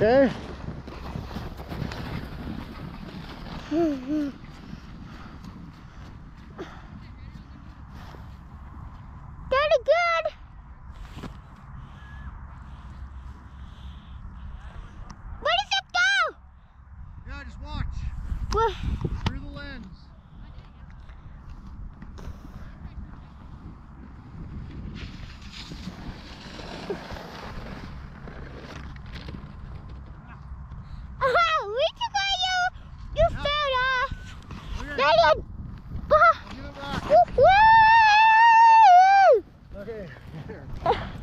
Eh? Okay? Pretty good. Where does it go? Yeah, just watch. Where? Megan! Woo! Woo! Okay.